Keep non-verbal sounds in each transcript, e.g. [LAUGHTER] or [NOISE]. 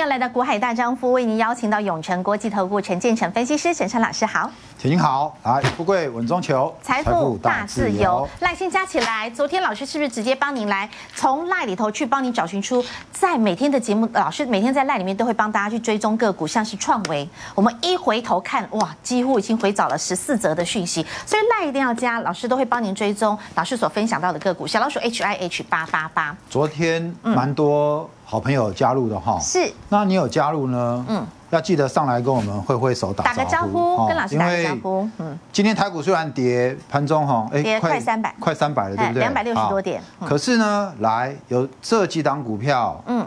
朋友来到股海大丈夫，为您邀请到永诚国际投顾陈建成分析师，陈成老师好。请好，来，富贵稳中求，财富大自由，赖先加起来。昨天老师是不是直接帮您来从赖里头去帮您找寻出，在每天的节目，老师每天在赖里面都会帮大家去追踪个股，像是创维，我们一回头看，哇，几乎已经回找了十四则的讯息，所以赖一定要加，老师都会帮您追踪老师所分享到的个股。小老鼠 H I H 八八八，昨天蛮多好朋友加入的哈，是，那你有加入呢？嗯。要记得上来跟我们挥挥手，打个招呼，跟老师打个招呼。嗯，今天台股虽然跌，盘中哈，哎，跌快三百，快三百了，对不对？两百六十多点。可是呢，来有这几档股票，嗯，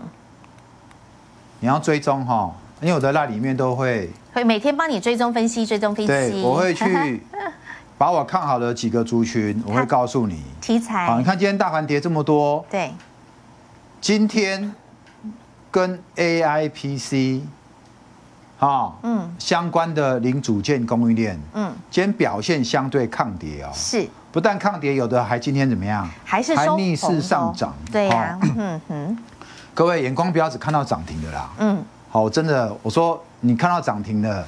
你要追踪哈，因为我在那里面都会会每天帮你追踪分析，追踪分析。对，我会去 [LAUGHS] 把我看好的几个族群，我会告诉你题材。好，你看今天大盘跌这么多，对，今天跟 A I P C。啊，嗯，相关的零组件供应链，嗯，今天表现相对抗跌哦，是，不但抗跌，有的还今天怎么样？还是还逆势上涨，对呀，嗯哼，各位眼光不要只看到涨停的啦，嗯，好，真的，我说你看到涨停的，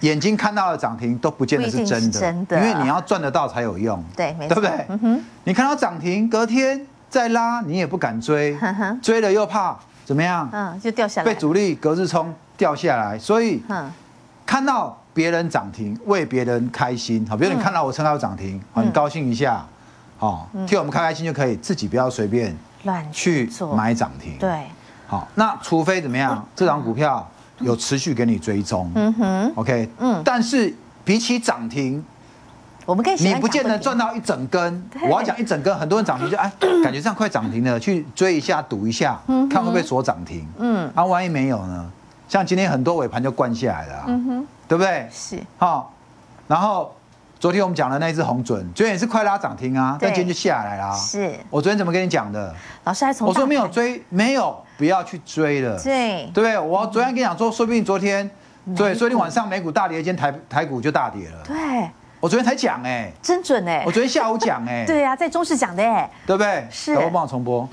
眼睛看到的涨停都不见得是真的，真的，因为你要赚得到才有用，对，对不对？嗯哼，你看到涨停，隔天再拉，你也不敢追，追了又怕怎么样？嗯，就掉下来，被主力隔日冲。掉下来，所以看到别人涨停，为别人开心。好，比如你看到我称到涨停，很高兴一下，好，替我们开开心就可以，自己不要随便乱去买涨停。对，好，那除非怎么样，这张股票有持续给你追踪。嗯哼，OK，嗯，但是比起涨停，我们可以你不见得赚到一整根。我要讲一整根，很多人涨停就哎，[COUGHS] 感觉这样快涨停了，去追一下赌一下，看会不会锁涨停。嗯，啊，万一没有呢？像今天很多尾盘就灌下来了，嗯哼，对不对？是，好，然后昨天我们讲的那只红准，昨天也是快拉涨停啊，但今天就下来啦。是，我昨天怎么跟你讲的？老师还从我说没有追，没有，不要去追了。对，对不对？我昨天跟你讲说，说不定昨天，对，说不定晚上美股大跌，今天台台股就大跌了。对，我昨天才讲哎，真准哎，我昨天下午讲哎，[LAUGHS] 对呀，在中视讲的哎，对不对？是，我帮我重播。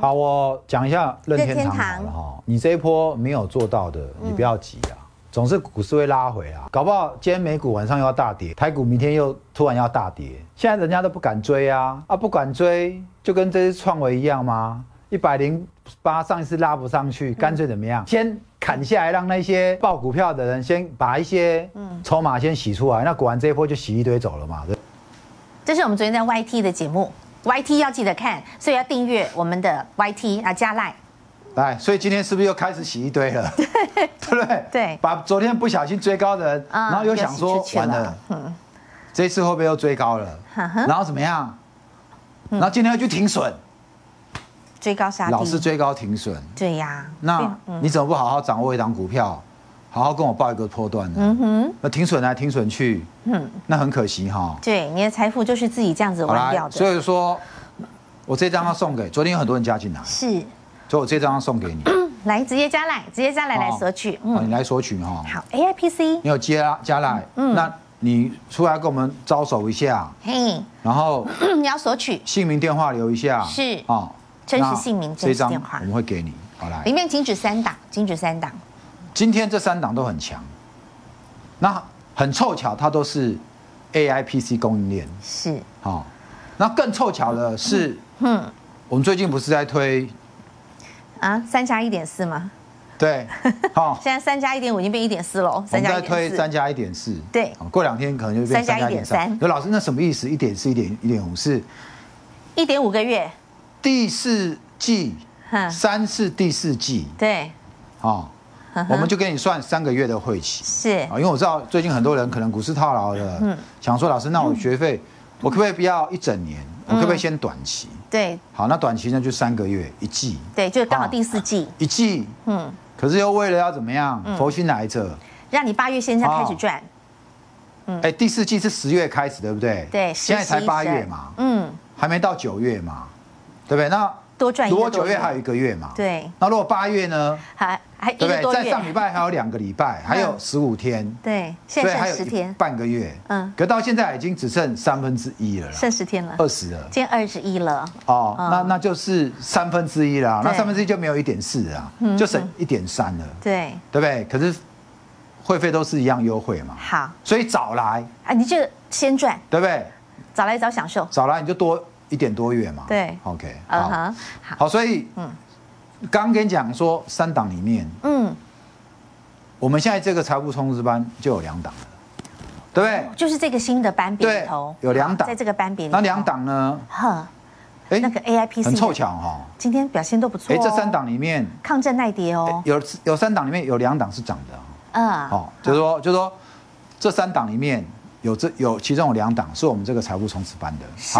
好，我讲一下任天堂了哈。你这一波没有做到的，你不要急啊，总是股市会拉回啊。搞不好今天美股晚上又要大跌，台股明天又突然要大跌。现在人家都不敢追啊，啊不敢追，就跟这次创维一样吗？一百零八上一次拉不上去，干脆怎么样？先砍下来，让那些爆股票的人先把一些筹码先洗出来。那果然这一波就洗一堆走了嘛。这是我们昨天在 YT 的节目。Y T 要记得看，所以要订阅我们的 Y T 啊，加赖。来，所以今天是不是又开始洗一堆了？对，[LAUGHS] 对不对？对，把昨天不小心追高的人，然后又想说完了，嗯这次会不会又追高了？然后怎么样？然后今天又去停损，追高杀老是追高停损。对呀，那你怎么不好好掌握一档股票？好好跟我报一个破段呢？嗯哼，那停损来停损去，嗯，那很可惜哈。对，你的财富就是自己这样子玩掉的。所以说，我这张要送给昨天有很多人加进来，是，所以我这张要送给你。[COUGHS] 来，直接加来，直接加来来索取。嗯，你来索取哈。好，A I P C，你有加加来，嗯，那你出来跟我们招手一下，嘿，然后 [COUGHS] 你要索取姓名电话留一下，是啊，真实姓名真实电话，我们会给你。好来，里面仅止三档，仅止三档。今天这三档都很强，那很凑巧，它都是 A I P C 供应链。是，好，那更凑巧的是，嗯，我们最近不是在推啊，三加一点四吗？对，[LAUGHS] 好，现在三加一点五已经变一点四喽。我们在推三加一点四，对，过两天可能就变三加一点三。有老师，那什么意思？一点四，一点一点五是一点五个月，第四季，三是第四季，对，好。我们就给你算三个月的会期，是。啊，因为我知道最近很多人可能股市套牢的，嗯，想说老师，那我学费我可不可以不要一整年？我可不可以先短期？对，好，那短期呢就三个月一季，对，就刚好第四季。一季，嗯，可是又为了要怎么样？佛心来着，让你八月现在开始赚，嗯，哎，第四季是十月开始，对不对？对，现在才八月嘛，嗯，还没到九月嘛，对不对？那多赚一如个多九月还有一个月嘛，对，那如果八月呢？还还一对不对？在上礼拜还有两个礼拜，还有十五天，对，现在还有十天，半个月。嗯嗯，可到现在已经只剩三分之一了，剩十天了，二十了。今天二十一了。哦，嗯那那就是三分之一了，那三分之一就没有一点四啊，就省一点三了，对，对不对？可是会费都是一样优惠嘛，好所以早来，啊，你就先赚，对不对？早来早享受。早来你就多一点多月嘛。对，OK，好，好，好，所以嗯，刚刚跟你讲说三档里面，嗯，我们现在这个财务冲刺班就有两档了，对不对？就是这个新的班别里对头，有两档在这个班别里，那两，档呢？呵，哎那个 AIP 很凑，巧哈。今天表现都不错哎，哦。这三档里面抗震耐跌哦，有有三档里面有两档是涨的哦。嗯，哦，就是说，就是说，这三档里面有这有其中有两档是我们这个财务冲刺班的。是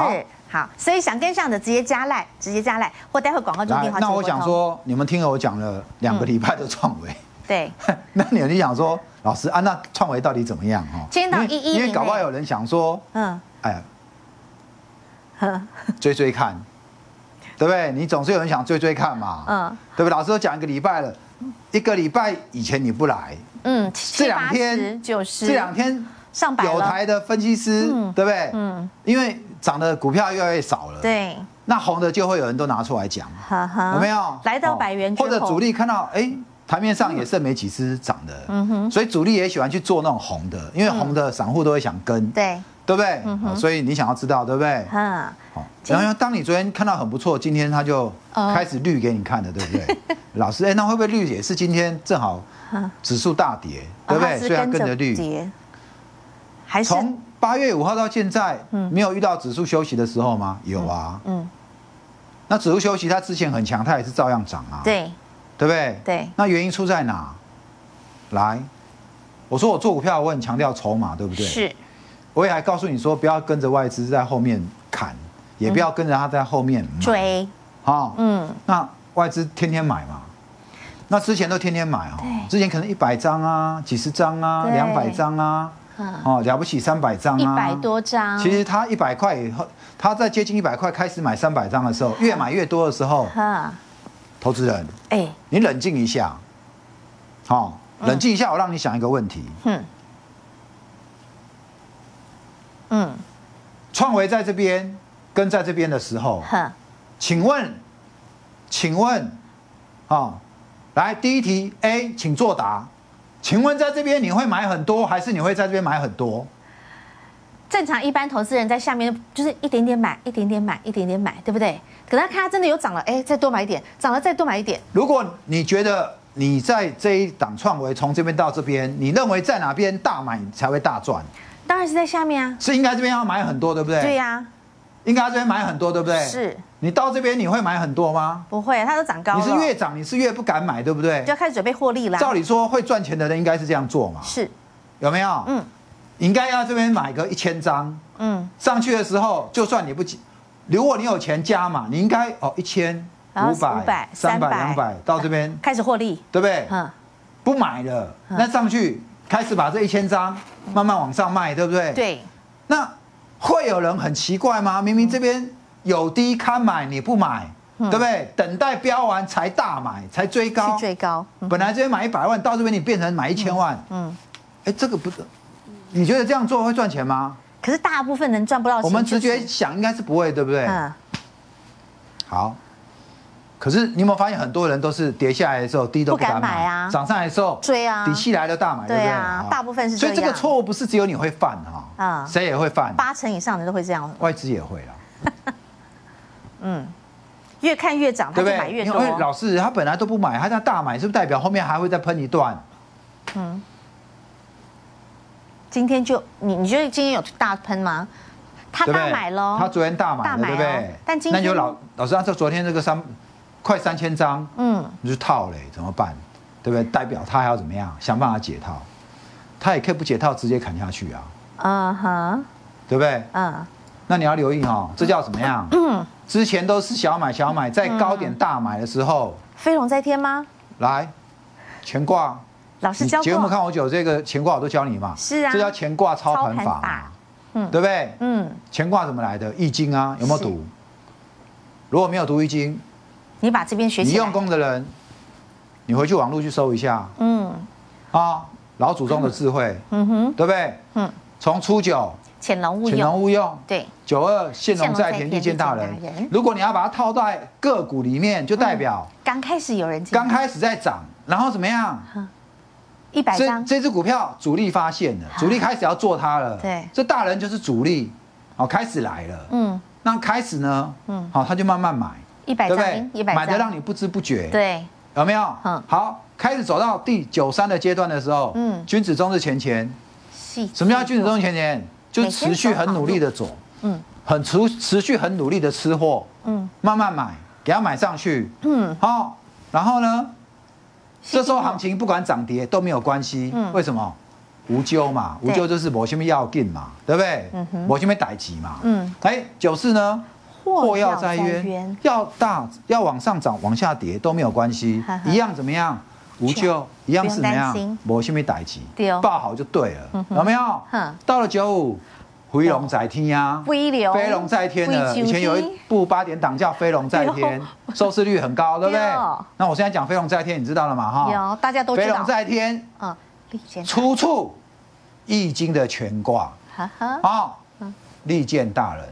好，所以想跟上的直接加赖，直接加赖，或待会广告中来电话。那我想，说，你们听了我讲了两个礼拜的创维，对，[LAUGHS] 那你们就想说，老师啊，那创维到底怎么样哈？今天到一一因为搞不好有人想说，嗯，哎呀，呵，追追看，对不对？你总是有人想追追看嘛，嗯。对不对？老师都讲一个礼拜了，一个礼拜以前你不来，嗯，这两天十九十，这两天上百有台的分析师，嗯。对不对？嗯，因为涨的股票越来越少了，，对，那红的就会有人都拿出来讲，有没有？来到哦百元或者主力看到，哎，台面上也剩没几只涨的，嗯哼，所以主力也喜欢去做那种红的，因为红的散户都会想跟，对，对不对？嗯哼。哦所以你想要知道，对不对？嗯，好，然后当你昨天看到很不错，今天他就哦。开始绿给你看了，对不对？[LAUGHS] 老师，哎，那会不会绿也是今天正好嗯指数大跌，对不对？所以它跟着绿。跌，还是从八月五号到现在，嗯。没有遇到指数休息的时候吗？有啊。嗯，那指数休息，它之前很强，它也是照样涨啊，对。对不对？对。那原因出在哪？来，我说我做股票，我很强调筹码，对不对？。是，我也还告诉你说，不要跟着外资在后面砍，也不要跟着他在后面。追，啊，嗯，那外资天天买嘛，那之前都天天买哦，之前可能一百张啊，几十张啊，对。两百张啊，嗯，哦，了不起三百张啊，一百多张，其实他一百块以后，他在接近一百块开始买三百张的时候，越买越多的时候，哈，投资人，哎，你冷静一下，好、冷静一下，我让你想一个问题：哼，嗯，创维在这边跟在这边的时候，哈，请问，请问，啊、来第一题 A，请作答。请问在这边你会买很多，还是你会在这边买很多？正常一般投资人在下面就是一点点买，一点点买，一点点买，对不对？可能他看他真的有涨了，哎，再多买一点，涨了再多买一点，如果你觉得你在这一档创维从这边到这边，你认为在哪边大买才会大赚？当然是在下面啊，是应该这边要买很多，对不对？对呀，应该这边买很多，对不对？是。你到这边你会买很多吗？不会，它都涨高了，你是越涨你是越不敢买，对不对就？要开始准备获利啦。照理说会赚钱的人应该是这样做嘛，是，有没有？嗯应该要这边买个一千张，嗯，上去的时候就算你不急，如果你有钱加嘛，你应该哦一千、五百、三百、300两百到这边，开始获利，对不对？嗯，不买了，嗯那上去开始把这一千张慢慢往上卖，对不对？。对，那会有人很奇怪吗？明明这边有低看买，你不买，嗯。对不对？等待标完才大买，才追高。去。追高，嗯。本来这边买一百万，到这边你变成买一千万，嗯，哎，这个不，你觉得这样做会赚钱吗？可是大部分人赚不到钱，我们直就是。觉想应该是不会，对不对？嗯，好。可是你有没有发现，很多人都是跌下来的时候低都不敢买啊。涨上来的时候追啊。底气来了大买，对不对？啊大部分是所以这个错误不是只有你会犯哈，嗯。谁也会犯，八成以上的都会这样，外资也会啦，[LAUGHS] 嗯，越看越涨，他？就买越多因为，老师他本来都不买，他在大买，是不是代表后面还会再喷一段？嗯。今天就你你觉得今天有大喷吗？他？大买喽，他昨天大买对不对？但今天那就老老师按照昨天这个三快三千张，嗯，你就套嘞，怎么办？对不对？代表他还要怎么样？想办法解套，他也可以不解套，直接砍下去啊，嗯哼，对不对？嗯那你要留意哈，这叫怎么样？嗯，之前都是小买小买，在高点大买的时候，飞龙在天吗？来乾卦，老师教过，节目看我久，这个乾卦我都教你嘛。是啊这叫乾卦操盘法嗯对不对？嗯，乾卦怎么来的？易经啊，有没有是读？如果没有读易经，你把这边学习。你用功的人，你回去网络去搜一下。嗯。啊，老祖宗的智慧。嗯哼。对不对？嗯。从初九。潜龙勿用。潜龙勿用。对。九二现龙在田，利见大人。如果你要把它套在个股里面，就代表刚开始有人刚开始在涨，然后怎么样？一百张。这这只股票主力发现了，主力开始要做它了。对。这大人就是主力，好，开始来了。嗯。那开始呢？嗯。好，他就慢慢买。一百张。一百买的让你不知不觉。对。有没有？嗯。好，开始走到第九三的阶段的时候，嗯，君子终日前前。什么叫君子终日前前？就持续很努力的走。嗯。很持持续很努力的吃货，嗯，慢慢买，给他买上去，嗯，好，然后呢，这时候行情不管涨跌都没有关系，嗯，为什么？无咎嘛，无咎就是某些么要进嘛，对不对？嗯哼，某些么逮急嘛，嗯，哎，九四呢，祸要在冤，要大要往上涨往下跌都没有关系，一样怎么样？无咎，一样是怎么样？某些么代志，报好就对了，有没有？到了九五。飞龙在天呀，飞龙在天的，以前有一部八点档叫《飞龙在天》，收视率很高，对不对？那我现在讲《飞龙在天》，你知道了吗？哈，有，大家都知道。飞龙在天，嗯，出处《易经》的全卦，啊，利剑大人，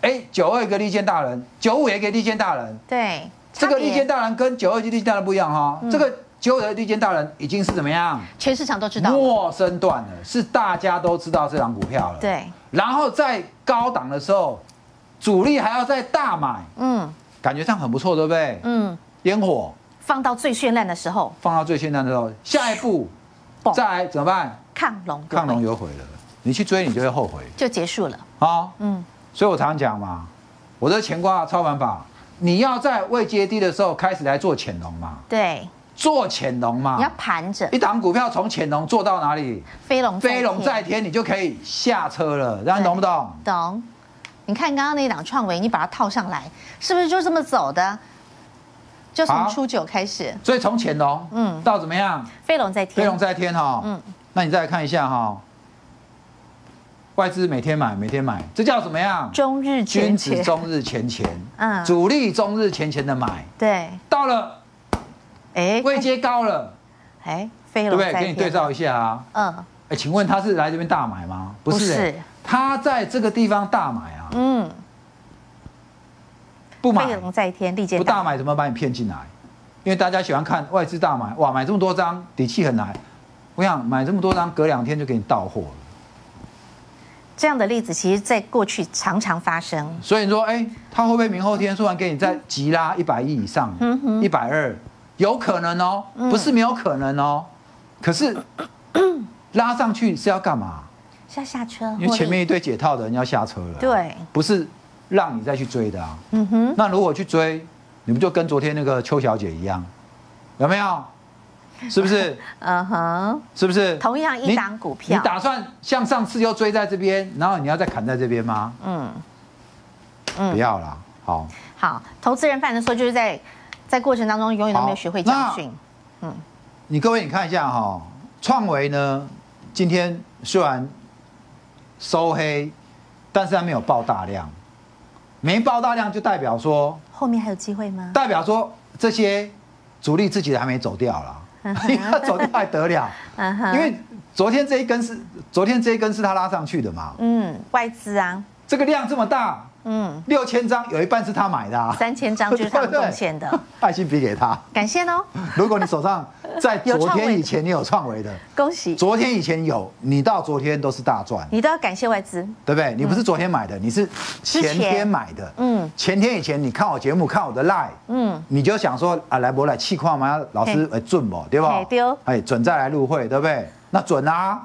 哎，九二一个利剑大人，九五也一个利剑大人，对，这个利剑大人跟九二一利剑大人不一样哈，这个。九的利剑大人已经是怎么样？全市场都知道，陌生段了，是大家都知道这张股票了。对。然后在高档的时候，主力还要再大买，嗯，感觉上很不错，对不对？嗯。烟火放到最绚烂的时候，放到最绚烂的时候，下一步再来怎么办？亢龙，亢龙有悔了。你去追，你就会后悔，就结束了。啊，嗯。所以我常常讲嘛，我的乾卦超玩法，你要在未接低的时候开始来做潜龙嘛。对。做潜龙嘛，你要盘着一档股票从潜龙做到哪里？飞龙飞龙在天，你就可以下车了。大家懂不懂？懂。你看刚刚那一档创维，你把它套上来，是不是就这么走的？就从初九开始。所以从潜龙，嗯，到怎么样？飞龙在天。飞龙在天哈，嗯。那你再来看一下哈，外资每天买，每天买，这叫怎么样？中日君子中日前前，嗯，主力中日前前的买。对。到了。哎，位阶高了，哎，飞龙，对不对？给你对照一下啊。嗯。哎，请问他是来这边大买吗？不是，他在这个地方大买啊。嗯。不买。飞龙在天，利剑不大买，怎么把你骗进来？因为大家喜欢看外资大买，哇，买这么多张，底气很来。我想买这么多张，隔两天就给你到货了。这样的例子，其实在过去常常发生。所以你说，哎，他会不会明后天突然给你再急拉一百亿以上？一百二。有可能哦，不是没有可能哦，可是 [COUGHS] 拉上去是要干嘛？是要下车，因为前面一堆解套的人要下车了。对，不是让你再去追的啊。嗯哼，那如果去追，你不就跟昨天那个邱小姐一样？有没有？是不是？[LAUGHS] 嗯哼，是不是？同样一档股票，你打算像上次又追在这边，然后你要再砍在这边吗？嗯嗯，不要啦。好，好，投资人犯的错就是在。在过程当中，永远都没有学会教训。嗯，你各位，你看一下哈，创维呢，今天虽然收黑，但是它没有爆大量，没爆大量就代表说后面还有机会吗？代表说这些主力自己还没走掉了，因为他走掉还得了？因为昨天这一根是昨天这一根是他拉上去的嘛？嗯，外资啊，这个量这么大。嗯，六千张有一半是他买的，啊，三千张就是他贡献的，[LAUGHS] 爱心比给他，感谢哦。如果你手上在 [LAUGHS] 昨天以前你有创维的，恭喜。昨天以前有，你到昨天都是大赚，你都要感谢外资，对不对？你不是昨天买的，你是前天买的，嗯，前天以前你看我节目看我的 live，嗯，你就想说啊，来不来气矿吗？老师哎准不？对吧？丢，哎准再来入会，对不对？那准啊，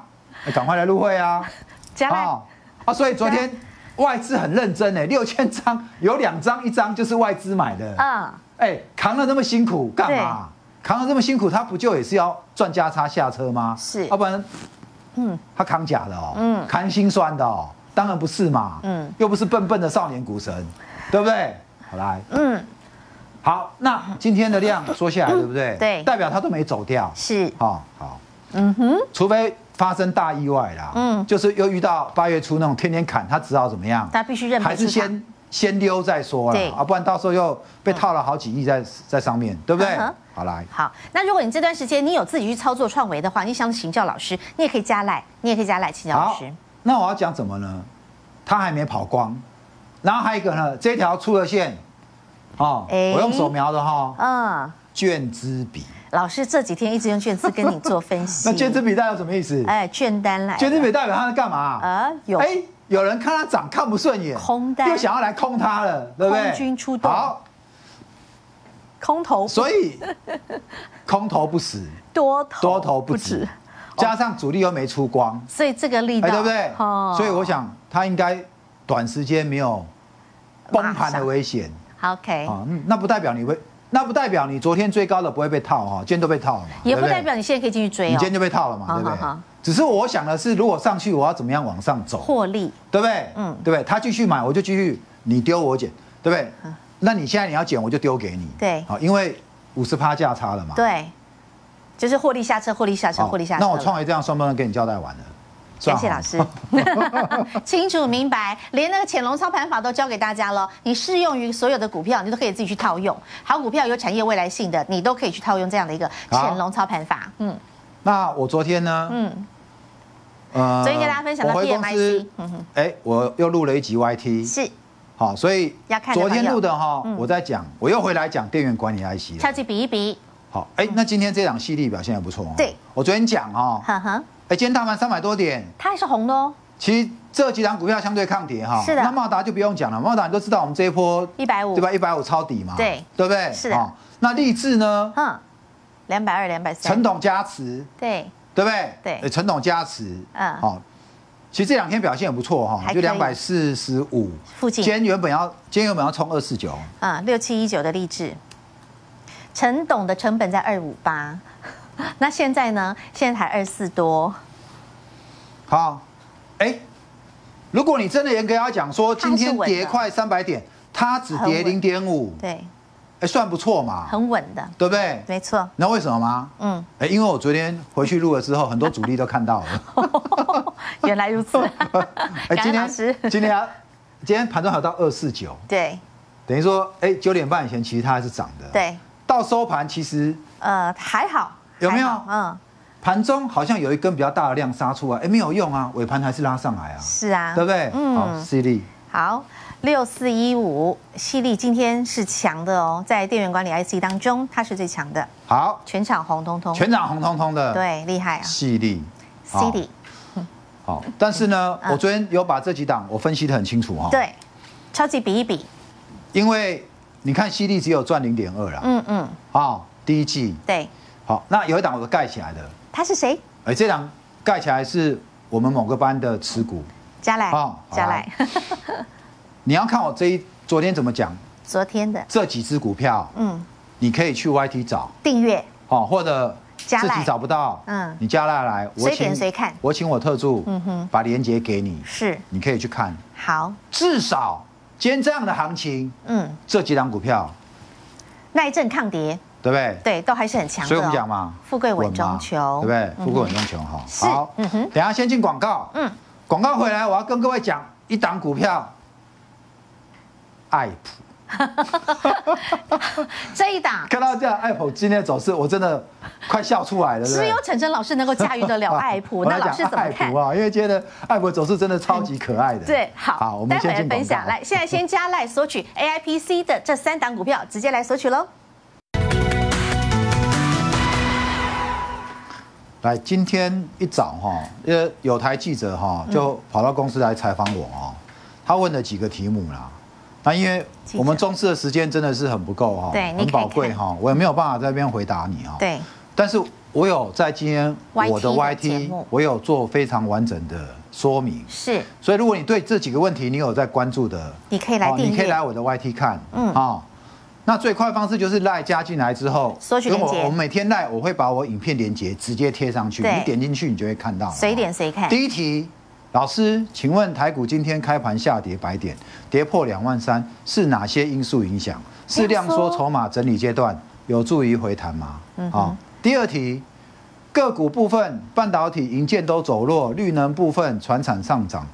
赶快来入会啊，[LAUGHS] 加啊。啊，所以昨天。外资很认真哎，六千张有两张，一张就是外资买的。嗯，哎，扛了那么辛苦干嘛？扛了这么辛苦，他不就也是要赚价差下车吗？是，要不然，嗯，他扛假的哦，嗯，扛心酸的哦，当然不是嘛，嗯，又不是笨笨的少年股神，对不对？好来，嗯，好，那今天的量说下来，对不对？对，代表他都没走掉。是，好，好，嗯哼，除非。发生大意外啦，嗯，就是又遇到八月初那种天天砍，他只好怎么样？他必须认还是先先溜再说了啊，不然到时候又被套了好几亿在在上面，对不对？好来，好，那如果你这段时间你有自己去操作创维的话，你想请教老师，你也可以加赖，你也可以加赖请教老师。那我要讲什么呢？他还没跑光，然后还有一个呢，这条出了线，哦，我用手描的哈，嗯，卷之笔。老师这几天一直用卷子跟你做分析。[LAUGHS] 那卷子笔代表什么意思？哎，卷单来。卷资笔代表他在干嘛？啊，有。哎，有人看他涨看不顺眼，空单又想要来空他了，对不对？空军出动。好。空头，所以空头不死，多头多头不止，加上主力又没出光，所以这个力道对不对？所以我想他应该短时间没有崩盘的危险。OK，啊，那不代表你会，那不代表你昨天追高的不会被套哈，今天都被套了嘛。也不代表你现在可以继续追哦，你今天就被套了嘛，对不对？只是我想的是，如果上去我要怎么样往上走？获利，对不对？嗯，对不对？他继续买，我就继续，你丢我捡，对不对？那你现在你要捡，我就丢给你。对，好，因为五十趴价差了嘛。对，就是获利下车，获利下车，获利下车。那我创维这样，双方都给你交代完了。感谢老师，[LAUGHS] 清楚明白，连那个潜龙操盘法都教给大家了。你适用于所有的股票，你都可以自己去套用。好股票有产业未来性的，你都可以去套用这样的一个潜龙操盘法。嗯，那我昨天呢？嗯，呃，昨天跟大家分享到 C，嗯哼，哎，我又录了一集 Y T，是。好，所以昨天录的哈，我在讲，我又回来讲电源管理 IC 了。超级比一比。好，哎，那今天这档系列表现还不错哦。对，我昨天讲哈，哎，今天大盘三百多点，它还是红的哦。其实这几档股票相对抗跌哈。是的。那茂达就不用讲了，茂达你都知道我们这一波一百五，对吧？一百五抄底嘛。对。对不对？是的。那励志呢？嗯，两百二、两百三。陈董加持。对。对不对？对。陈董加持。嗯。好。其实这两天表现也不错哈，就两百四十五附近。今天原本要，今天原本要冲二四九。啊，六七一九的励志，陈董的成本在二五八，[LAUGHS] 那现在呢？现在才二四多。好，哎，如果你真的严格要讲说，今天跌快三百点，它只跌零点五。对。哎，算不错嘛，很稳的，对不对？没错。那为什么吗？嗯，哎，因为我昨天回去录了之后，很多主力都看到了。[LAUGHS] 原来如此。[LAUGHS] 哎，今天今天啊，今天盘中还有到二四九。对。等于说，哎，九点半以前其实它还是涨的。对。到收盘其实呃还好，有没有？嗯。盘中好像有一根比较大的量杀出来，哎，没有用啊，尾盘还是拉上来啊。是啊。对不对？嗯。好，犀利。好。六四一五，犀利今天是强的哦，在电源管理 IC 当中，它是最强的。好，全场红彤彤，全场红彤彤的，对，厉害啊！犀利，犀利。好，但是呢，我昨天有把这几档我分析的很清楚哈。对，超级比一比。因为你看，犀利只有赚零点二了。嗯嗯。啊，第一季。对。好，那有一档我盖起来的。他是谁？哎，这档盖起来是我们某个班的持股。加来。啊，加来。你要看我这一昨天怎么讲？昨天的这几只股票，嗯，你可以去 YT 找订阅，好，或者自己找不到，嗯，你加来来，随点随看，我请我特助，嗯哼，把链接给你，是，你可以去看。好，至少今天这样的行情，嗯，这几档股票耐震抗跌，对不对？对，都还是很强。所以我们讲嘛，富贵稳中求，对不对？富贵稳中求，哈。好，嗯哼，等下先进广告，嗯，广告回来，我要跟各位讲一档股票。爱普，[LAUGHS] 这一档看到这样爱普今天的走势，我真的快笑出来了。只有陈真老师能够驾驭得了 [LAUGHS] 爱普，那老师怎么看啊？因为今天的爱普走势真的超级可爱的。对，好，我们先来分享。来，现在先加赖索取 AIPC 的这三档股票，直接来索取喽。来，今天一早哈，呃，有台记者哈就跑到公司来采访我哦，他问了几个题目啦。那因为我们中视的时间真的是很不够哈，对，很宝贵哈，我也没有办法在这边回答你哈。对，但是我有在今天我的 YT，我有做非常完整的说明。是，所以如果你对这几个问题你有在关注的，你可以来，你可以来我的 YT 看。嗯，啊，那最快方式就是赖加进来之后。我每天赖我会把我影片连接直接贴上去，你点进去你就会看到。谁点谁看。第一题。老师，请问台股今天开盘下跌百点，跌破两万三，是哪些因素影响？是量缩筹码整理阶段，有助于回弹吗？好，第二题，个股部分，半导体、银建都走弱，绿能部分，船产上涨，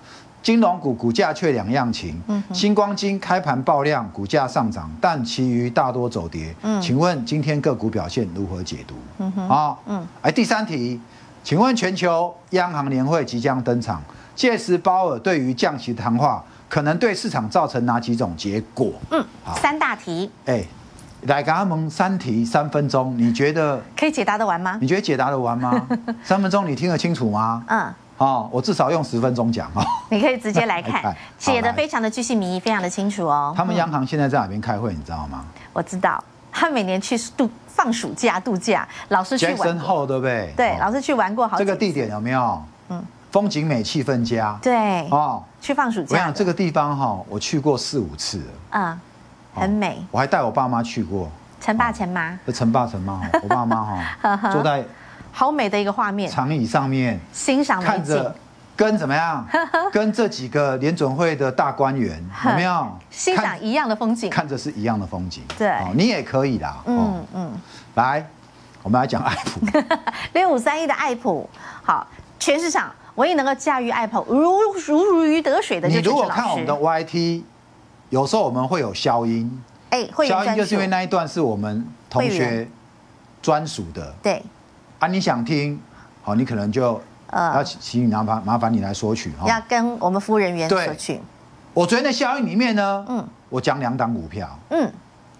金融股股价却两样情。嗯，星光金开盘爆量，股价上涨，但其余大多走跌。嗯，请问今天个股表现如何解读？嗯哼，啊，嗯，哎，第三题，请问全球央行年会即将登场，届时鲍尔对于降息谈话可能对市场造成哪几种结果？嗯，三大题。哎，来给他们三题三分钟，你觉得可以解答得完吗？你觉得解答得完吗？[LAUGHS] 三分钟你听得清楚吗？嗯。哦，我至少用十分钟讲哦。你可以直接来看，[LAUGHS] 写的非常的具细迷，非常的清楚哦。他们央行现在在哪边开会，你知道吗？我知道，他每年去度放暑假度假，老师去玩后，对不对？对，老师去玩过好。这个地点有没有？嗯，风景美，气氛佳。对，哦，去放暑假。我想这个地方哈，我去过四五次了。嗯，很美。我还带我爸妈去过。陈爸陈妈。陈爸陈妈，我爸妈哈 [LAUGHS] 坐在。好美的一个画面，长椅上面欣赏看着，跟怎么样？[LAUGHS] 跟这几个联准会的大官员 [LAUGHS] 有没有？欣赏一样的风景？看着是一样的风景。对，你也可以啦。嗯嗯，来，我们来讲爱普。[LAUGHS] 六五三一的爱普，好，全市场唯一能够驾驭爱普如如如鱼得水的，你如果看我们的 YT，有时候我们会有消音，哎，消音就是因为那一段是我们同学专属的，对。啊，你想听，好，你可能就呃要请你麻烦麻烦你来索取哈，要跟我们服务人员索取。我昨天的效应里面呢，嗯，我讲两档股票，嗯，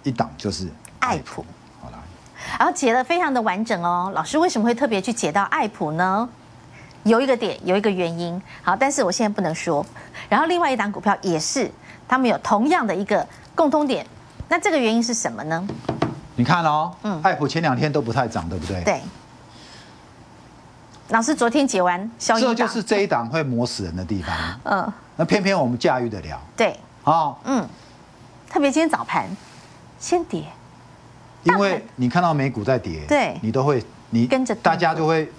一档就是爱普，好啦，然后解的非常的完整哦。老师为什么会特别去解到爱普呢？有一个点，有一个原因，好，但是我现在不能说。然后另外一档股票也是，他们有同样的一个共通点，那这个原因是什么呢？你看哦，嗯，爱普前两天都不太涨，对不对？对。老师昨天解完消音这就是这一档会磨死人的地方。嗯，那偏偏我们驾驭得了。对，啊，嗯，特别今天早盘先跌，因为你看到美股在跌，对，你都会你跟着大家就会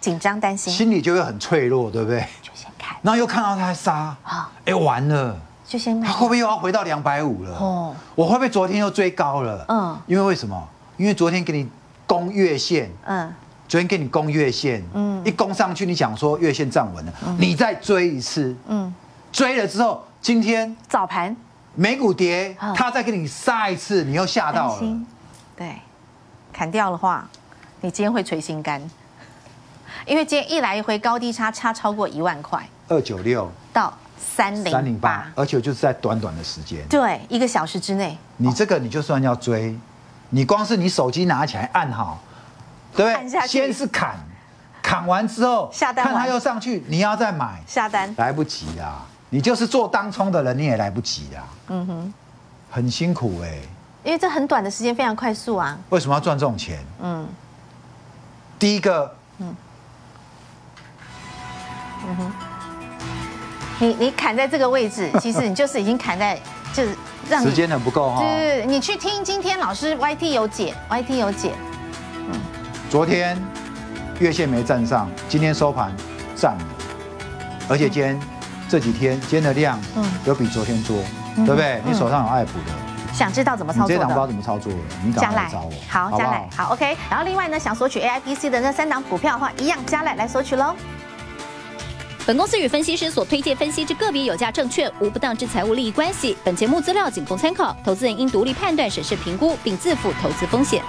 紧张担心，心里就会很脆弱，对不对？就先看，然后又看到它杀，啊，哎，完了，就先它会不会又要回到两百五了？哦，我会不会昨天又追高了？嗯，因为为什么？因为昨天给你攻月线，嗯。昨天给你攻月线，嗯，一攻上去，你想说月线站稳了，你再追一次，嗯，追了之后，今天早盘。美股跌，他再给你杀一次，你又吓到了，对，砍掉的话，你今天会捶心肝，因为今天一来一回高低差差超过一万块，二九六。到三零三零八，而且就是在短短的时间，对，一个小时之内，你这个你就算要追，你光是你手机拿起来按好。对，先是砍，砍完之后下单，看它又上去，你要再买下单，来不及啊！你就是做当冲的人，你也来不及啊。嗯哼，很辛苦哎，因为这很短的时间，非常快速啊。为什么要赚这种钱？嗯，第一个，嗯，嗯哼，你你砍在这个位置，[LAUGHS] 其实你就是已经砍在，就是让时间很不够哈。对你去听今天老师 YT 有解，YT 有解。昨天月线没站上，今天收盘站了，而且今天这几天今天的量有比昨天多，对不对？你手上有爱普的，想知道怎么操作的？这档不知道怎么操作的，你加来找我。好，加来好 OK。然后另外呢，想索取 AIPC 的那三档股票的话，一样加来来索取喽。本公司与分析师所推荐分析之个别有价证券无不当之财务利益关系。本节目资料仅供参考，投资人应独立判断、审视、评估，并自负投资风险。